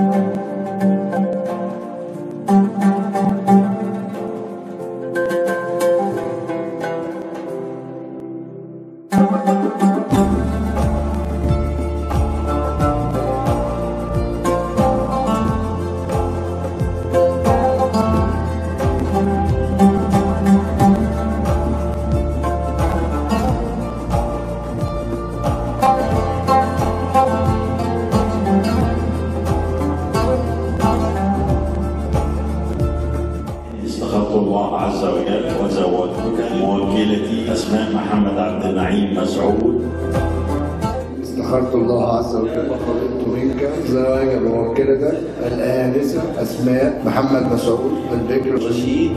استخرت الله عز وجل وزوجتك موكلتي أسماء محمد عبد النعيم مسعود. استخرت الله عز وجل وطلبت منك زواج موكلتك الآنسة أسماء محمد مسعود البكر الرشيد. رشيد